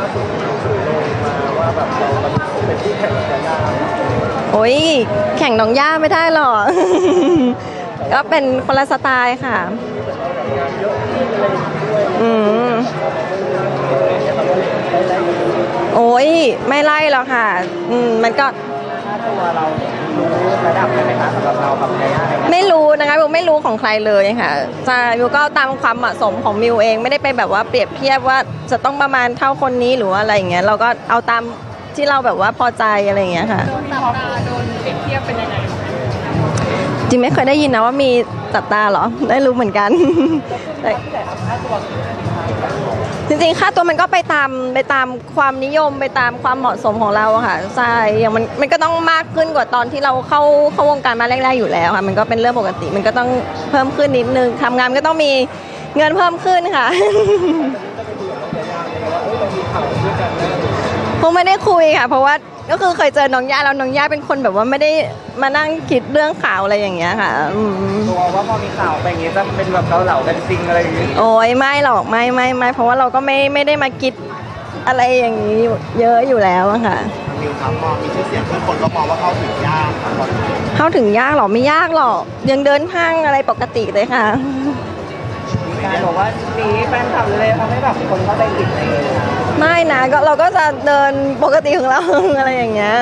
ล่าสุดมีสื่อลงมาว่าแบบเราเป็นที่แข่งกับยาโอ้ยแข่งน้องย่าไม่ได้หรอก ก็เป็นคนละสไตล์ค่ะ อืมโอ้ยไม่ไล่หรอกค่ะ อืมมันก็ค่าตัวเรารู้ระดับ ไม่รู้ของใครเลยค่ะใช่มิวก็ตามความเหมาะสมของมิวเอง ไม่ได้ไปแบบว่าเปรียบเทียบว่าจะต้องประมาณเท่าคนนี้หรือว่าอะไรอย่างเงี้ยเราก็เอาตามที่เราแบบว่าพอใจอะไรอย่างเงี้ยค่ะ โดนตาโดนเปรียบเทียบเป็นยังไง จริงไม่เคยได้ยินนะว่ามีจับตาเหรอ ได้รู้เหมือนกันแต่จริงๆ ค่าตัวมันก็ไปตามไปตามความนิยมไปตามความเหมาะสมของเราอะค่ะใช่อย่างมันมันก็ต้องมากขึ้นกว่าตอนที่เราเข้าเข้าวงการมาแรกๆอยู่แล้วค่ะ มันก็เป็นเรื่องปกติมันก็ต้องเพิ่มขึ้นนิดนึงทำงานก็ต้องมีเงินเพิ่มขึ้นค่ะ ไม่ได้คุยค่ะ เพราะว่าก็คือเคยเจอน้องย่าแล้วน้องย่าเป็นคนแบบว่าไม่ได้มานั่งคิดเรื่องข่าวอะไรอย่างเงี้ยค่ะอืมกลัวว่าพอมีข่าวไปอย่างงี้จะเป็นแบบเราเหล่ากันจริงอะไรอย่างงี้โอ้ยไม่หรอกไม่ไม่ไม่เพราะว่าเราก็ไม่ไม่ได้มาคิดอะไรอย่างนี้เยอะอยู่แล้วอะค่ะมิวครับพอมีชื่อเสียงขึ้นคนก็มองว่าเข้าถึงยากครับตอนนี้เข้าถึงยากหรอไม่ยากหรอกยังเดินห้างอะไรปกติเลยค่ะมีการบอกว่ามีแฟนคลับเลยทำให้แบบคนเข้าใจผิดอะไรอย่างเงี้ย ไม่นะก็เราก็จะเดินปกติของเรา อะไรอย่างเงี้ย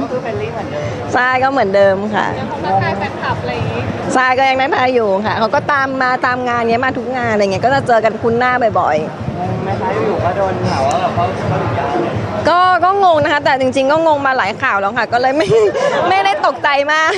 ก็คือเป็นลี่เหมือนเดิมทรายก็เหมือนเดิมค่ะยังคงทักทายแฟนคลับอะไรอย่างงี้ทรายก็ยังนั่งทายอยู่ค่ะเขาก็ตามมาตามงานเนี้ยมาทุกงานอะไรเงี้ยก็จะเจอกันคุ้นหน้าบ่อยงงไหมคะอยู่ๆก็โดนข่าวว่าแบบเขาเขาถึงยาเลยๆก็ก็งงนะคะ แต่จริง ๆ ก็งงมาหลายข่าวแล้วค่ะ ก็เลยไม่ไม่ได้ตกใจมาก